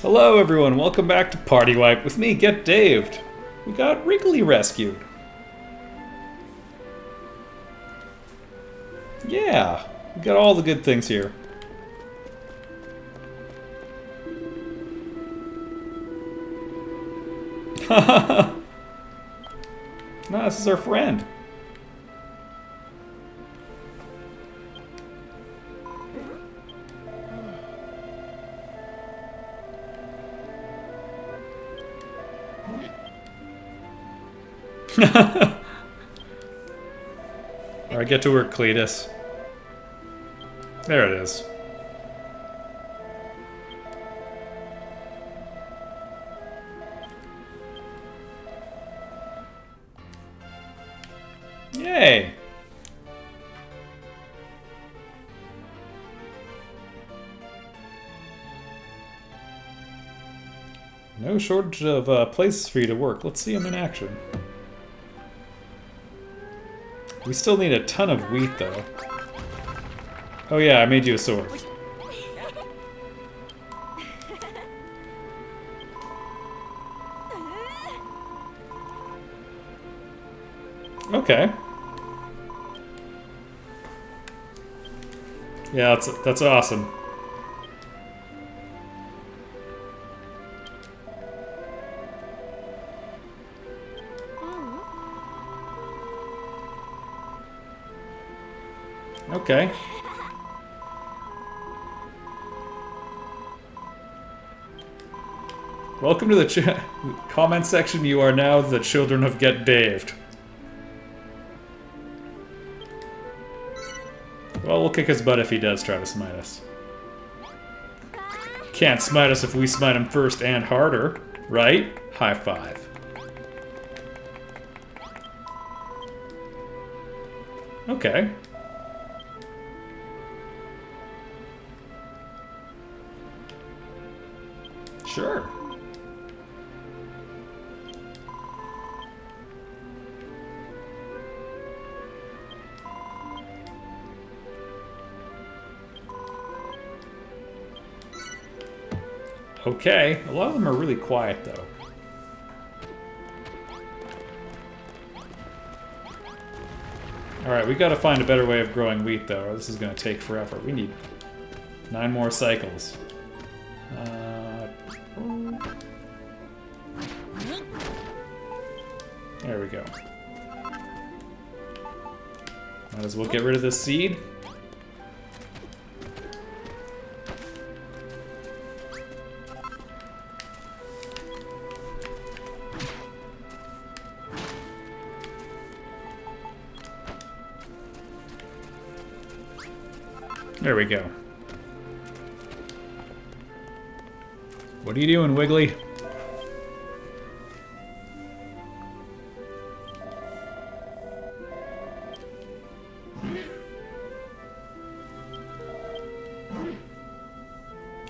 Hello everyone, welcome back to Party Wipe with me, Get Daved. We got Wriggly rescued. Yeah, we got all the good things here. no, this is our friend. Alright, get to work, Cletus. There it is. Yay! No shortage of uh, places for you to work. Let's see them in action. We still need a ton of wheat, though. Oh yeah, I made you a sword. Okay. Yeah, that's that's awesome. Okay. Welcome to the comment section. You are now the children of Get Daved. Well, we'll kick his butt if he does try to smite us. Can't smite us if we smite him first and harder, right? High five. Okay. Sure. Okay, a lot of them are really quiet though. Alright, we gotta find a better way of growing wheat though, or this is gonna take forever. We need nine more cycles. Uh, there we go. Might as well get rid of this seed. There we go. What are you doing, Wiggly?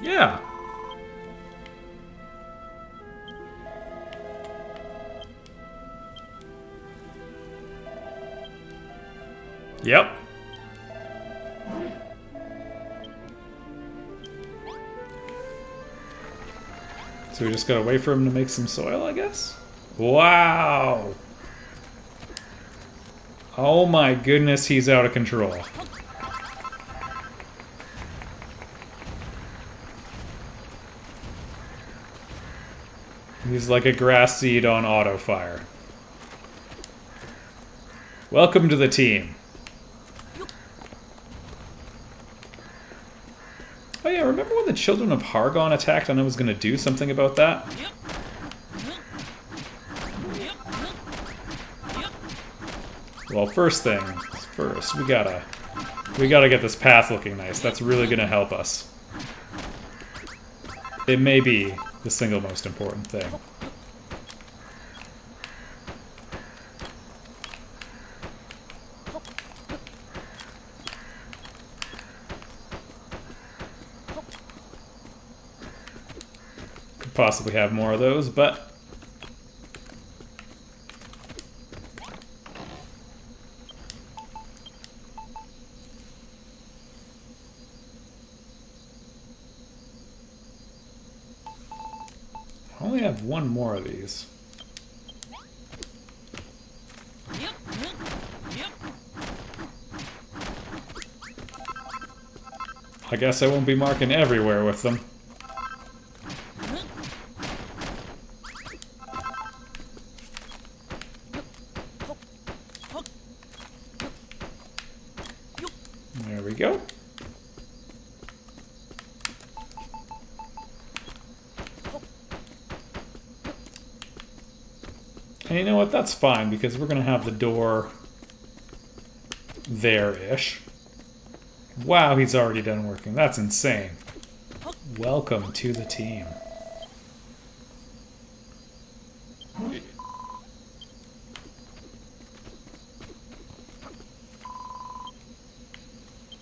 Yeah. Yep. So we just gotta wait for him to make some soil, I guess? Wow! Oh my goodness, he's out of control. He's like a grass seed on auto fire. Welcome to the team. Oh yeah, remember when the Children of Hargon attacked and I was gonna do something about that? Well, first thing first, we gotta we gotta get this path looking nice. That's really gonna help us. It may be the single most important thing. Possibly have more of those, but I only have one more of these. I guess I won't be marking everywhere with them. There we go. And you know what? That's fine because we're going to have the door there-ish. Wow, he's already done working. That's insane. Welcome to the team.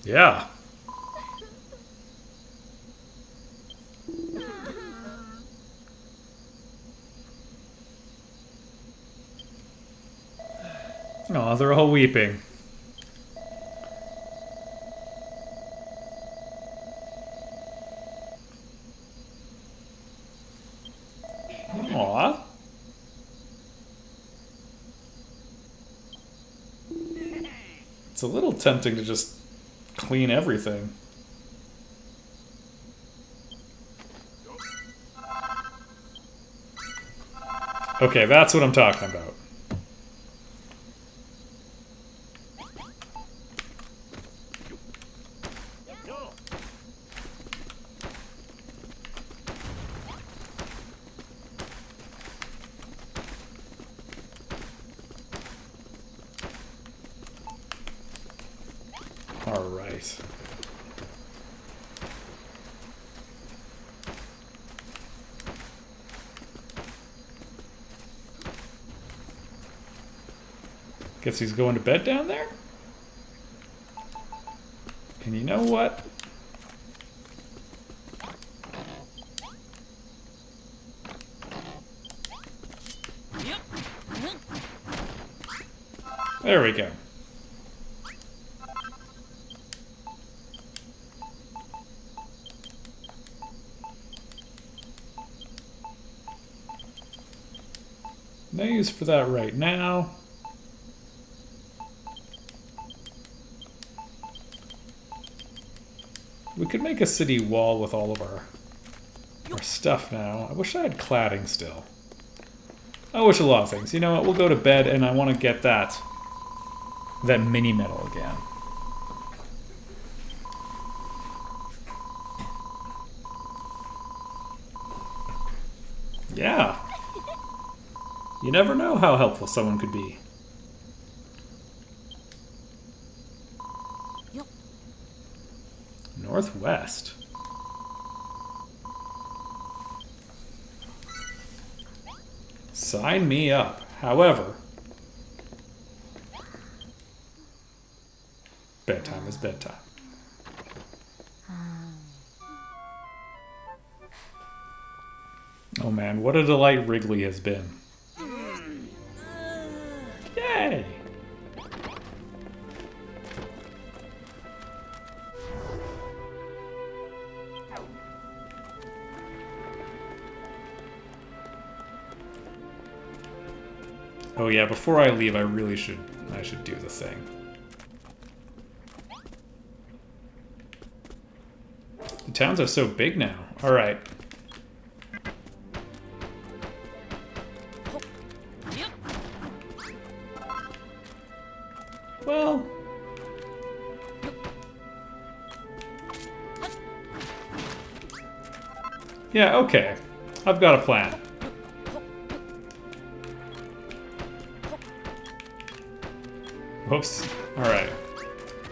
Yeah. Oh, they're all weeping. It's a little tempting to just clean everything. Okay, that's what I'm talking about. All right. Guess he's going to bed down there? And you know what? There we go. No use for that right now. We could make a city wall with all of our, our stuff now. I wish I had cladding still. I wish a lot of things. You know what? We'll go to bed and I want to get that that mini medal again. Yeah. You never know how helpful someone could be. Northwest. Sign me up. However, bedtime is bedtime. Um. Oh man, what a delight Wriggly has been. Yeah, before I leave, I really should I should do the thing. The towns are so big now. All right. Well, yeah, okay. I've got a plan. Whoops. Alright.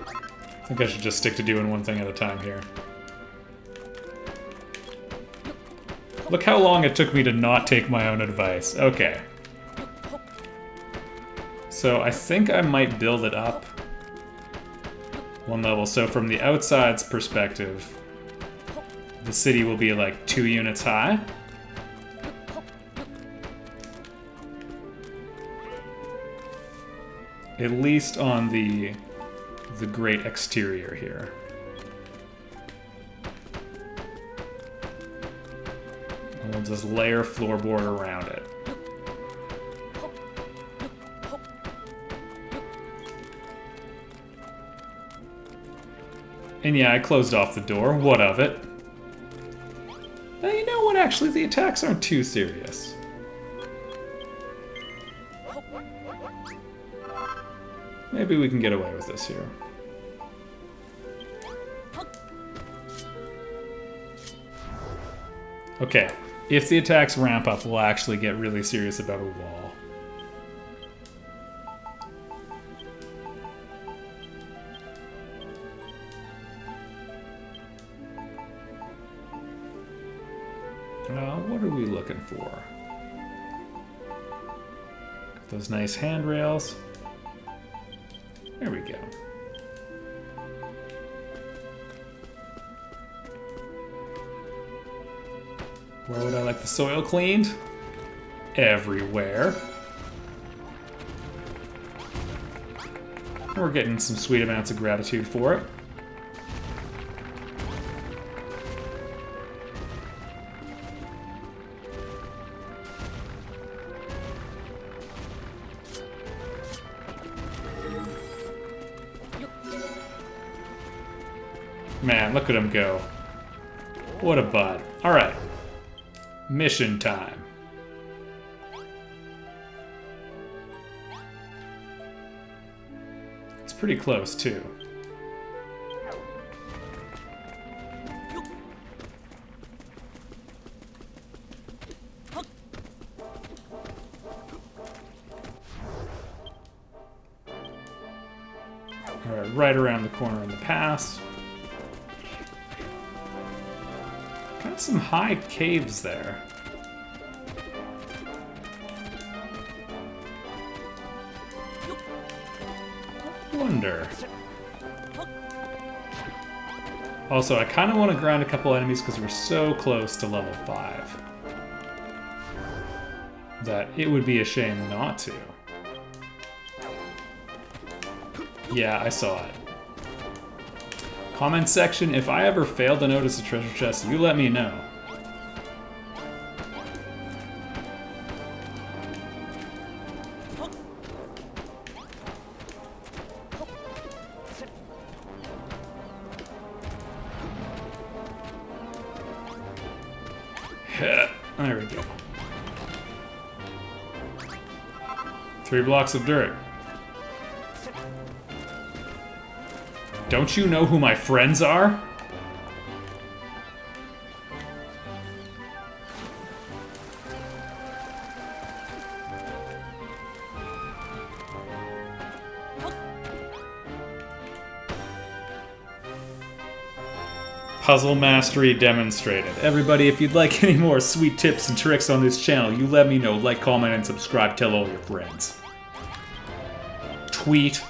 I think I should just stick to doing one thing at a time here. Look how long it took me to not take my own advice. Okay. So I think I might build it up one level. So from the outside's perspective, the city will be like two units high. At least on the the great exterior here. And we'll just layer floorboard around it. And yeah, I closed off the door. What of it? Now, you know what? Actually, the attacks aren't too serious. Maybe we can get away with this here. Okay, if the attacks ramp up, we'll actually get really serious about a wall. Uh, what are we looking for? Got those nice handrails. There we go. Where would I like the soil cleaned? Everywhere. We're getting some sweet amounts of gratitude for it. Look at him go. What a bud. Alright. Mission time. It's pretty close, too. Alright, right around the corner in the pass. Got some high caves there. Wonder. Also, I kind of want to grind a couple enemies because we're so close to level 5. That it would be a shame not to. Yeah, I saw it. Comment section, if I ever fail to notice a treasure chest, you let me know. There we go. Three blocks of dirt. Don't you know who my friends are? Puzzle Mastery demonstrated. Everybody, if you'd like any more sweet tips and tricks on this channel, you let me know. Like, comment, and subscribe. Tell all your friends. Tweet.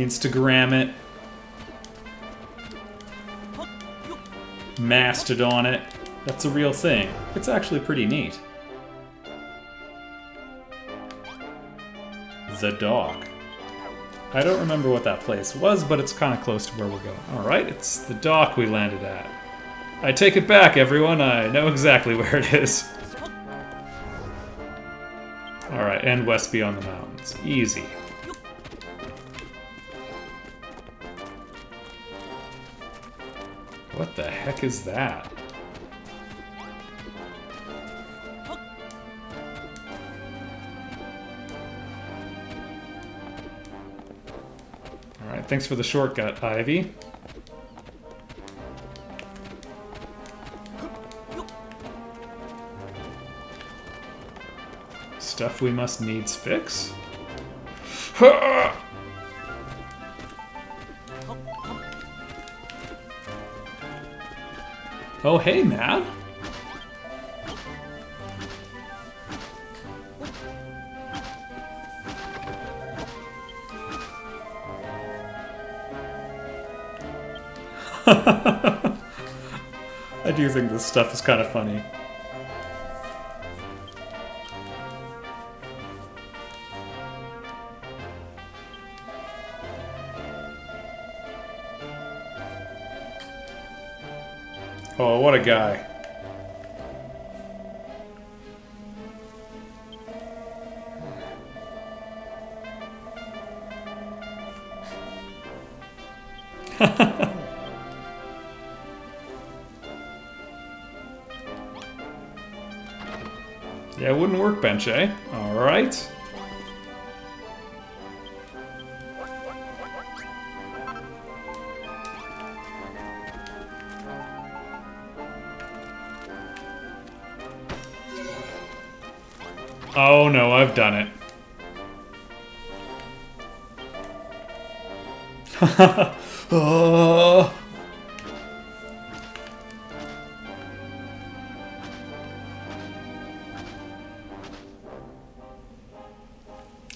Instagram it. Mastodon it. That's a real thing. It's actually pretty neat. The dock. I don't remember what that place was, but it's kind of close to where we're going. Alright, it's the dock we landed at. I take it back, everyone. I know exactly where it is. Alright, and west beyond the mountains. Easy. Heck is that? Alright, thanks for the shortcut, Ivy. Stuff we must needs fix? Oh, hey, man. I do think this stuff is kind of funny. A guy. yeah, it wouldn't work, bench, eh? Alright. Oh I've done it. oh.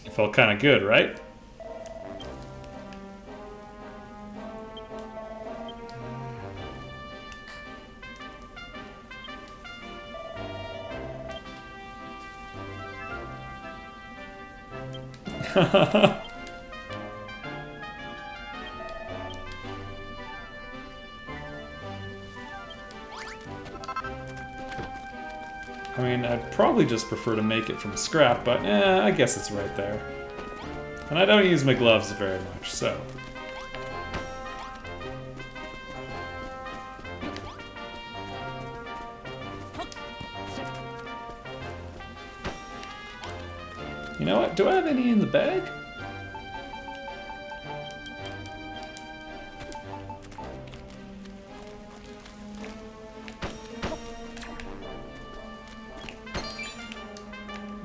It felt kind of good, right? I mean, I'd probably just prefer to make it from scrap, but eh, I guess it's right there. And I don't use my gloves very much, so... know what? Do I have any in the bag?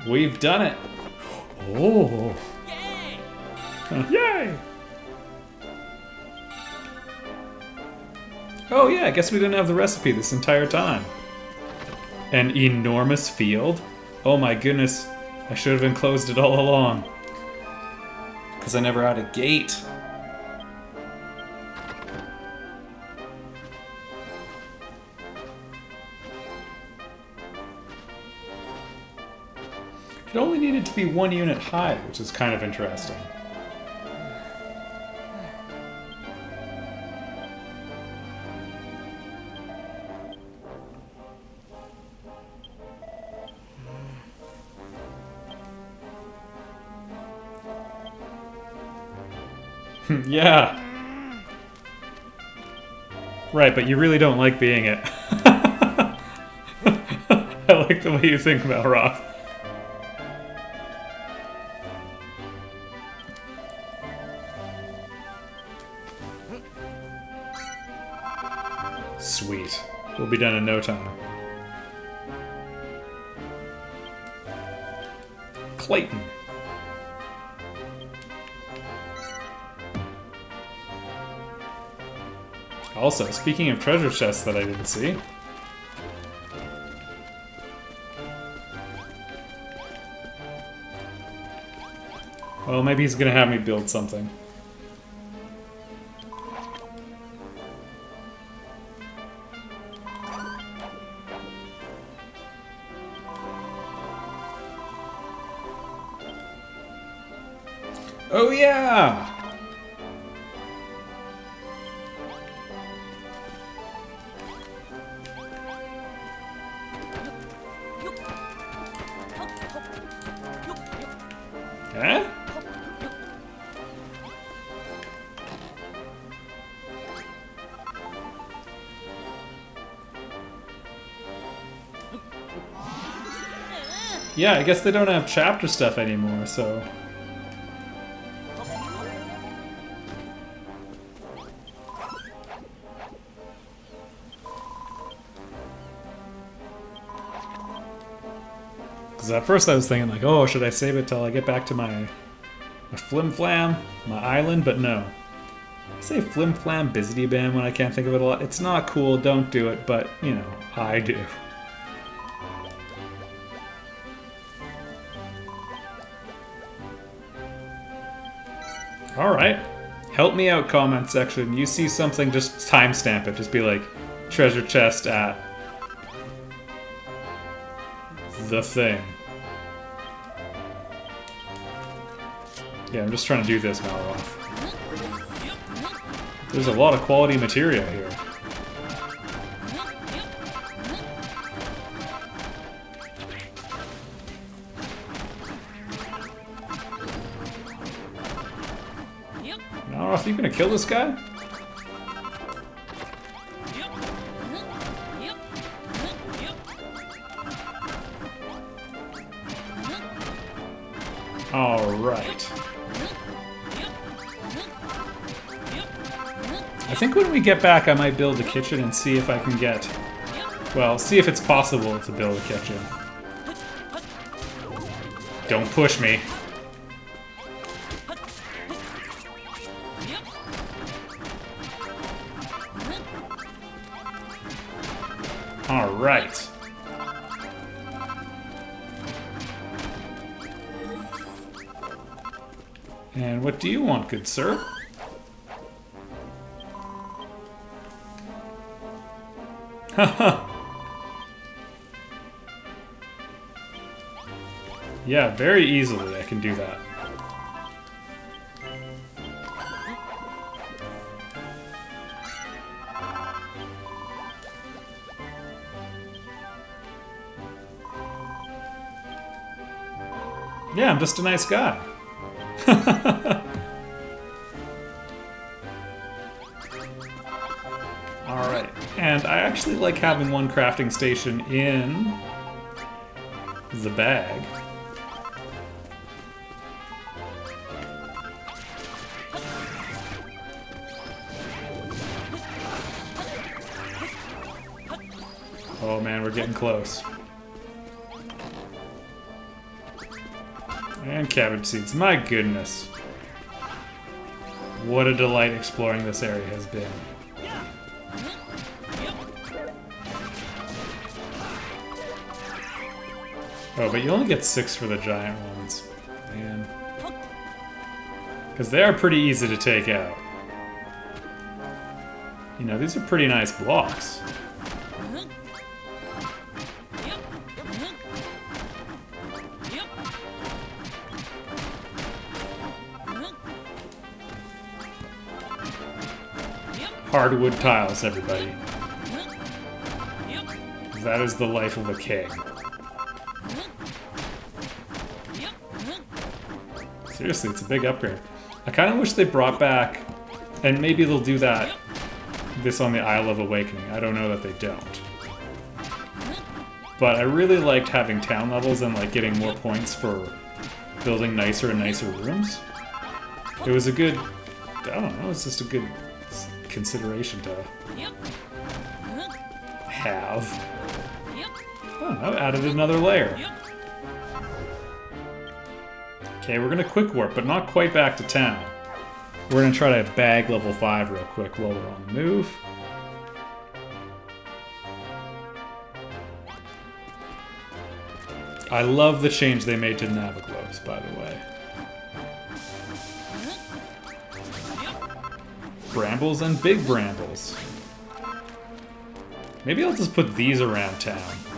We've done it. Oh. Yay! Yay! Oh yeah, I guess we didn't have the recipe this entire time. An enormous field? Oh my goodness. I should have enclosed it all along. Because I never had a gate. It only needed to be one unit high, which is kind of interesting. yeah. Right, but you really don't like being it. I like the way you think about Roth. Sweet. We'll be done in no time. Clayton. Also, speaking of treasure chests that I didn't see. Well, maybe he's gonna have me build something. Oh yeah! Yeah, I guess they don't have chapter stuff anymore, so... Because at first I was thinking like, oh, should I save it till I get back to my, my flim flam, my island? But no. I say flim flam bizzity bam when I can't think of it a lot. It's not cool, don't do it, but, you know, I do. Alright. Help me out, comment section. You see something, just timestamp it. Just be like, treasure chest at the thing. Yeah, I'm just trying to do this, Malroth. There's a lot of quality material here. You gonna kill this guy? Alright. I think when we get back I might build a kitchen and see if I can get... Well, see if it's possible to build a kitchen. Don't push me. Good sir? Yeah, very easily I can do that. Yeah, I'm just a nice guy. and I actually like having one crafting station in the bag. Oh man, we're getting close. And cabbage seeds. My goodness. What a delight exploring this area has been. Oh, but you only get six for the giant ones. Man. Because they are pretty easy to take out. You know, these are pretty nice blocks. Hardwood tiles, everybody. That is the life of a king. Seriously, it's a big upgrade. I kind of wish they brought back, and maybe they'll do that, this on the Isle of Awakening. I don't know that they don't. But I really liked having town levels and like getting more points for building nicer and nicer rooms. It was a good, I don't know, it's just a good consideration to have. Oh, I've added another layer. Okay, we're gonna quick warp, but not quite back to town. We're gonna try to bag level 5 real quick while we're on the move. I love the change they made to Naviglobes, by the way. Brambles and big brambles. Maybe I'll just put these around town.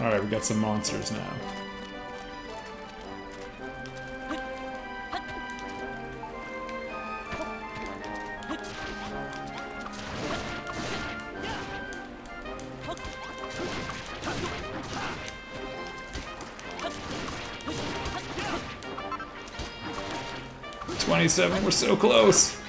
Alright, we got some monsters now. Twenty-seven, we're so close.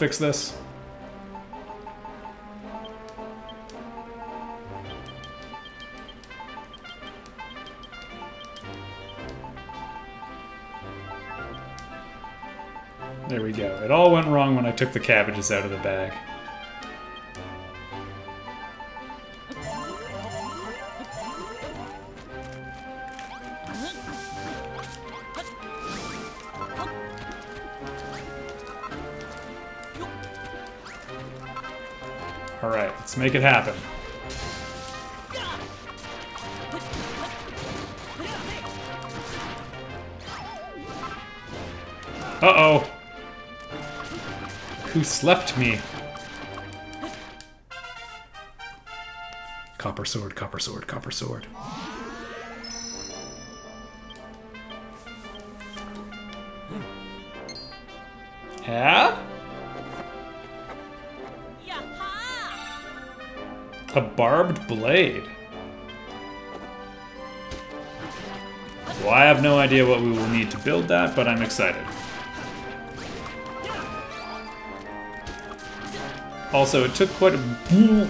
Fix this. There we go. It all went wrong when I took the cabbages out of the bag. Let's make it happen. Uh-oh. Who slept me? Copper sword, copper sword, copper sword. Hmm. Yeah? A barbed blade. Well, I have no idea what we will need to build that, but I'm excited. Also, it took quite a...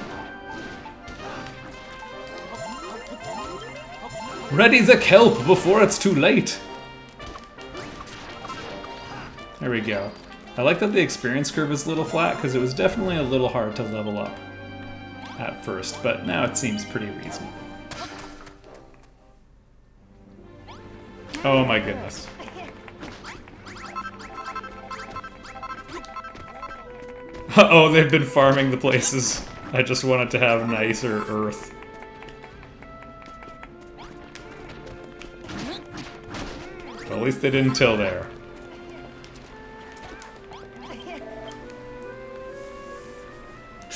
Ready the kelp before it's too late! There we go. I like that the experience curve is a little flat, because it was definitely a little hard to level up at first, but now it seems pretty reasonable. Oh my goodness. oh, they've been farming the places. I just wanted to have nicer earth. But at least they didn't till there.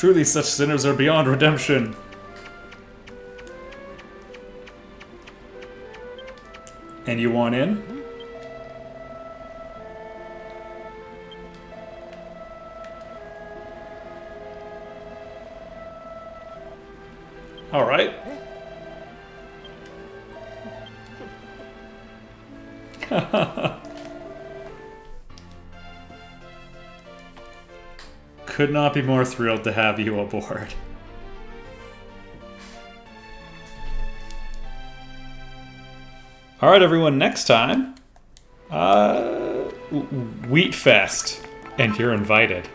Truly such sinners are beyond redemption. And you want in? Could not be more thrilled to have you aboard. All right, everyone. Next time, uh, Wheat Fest, and you're invited.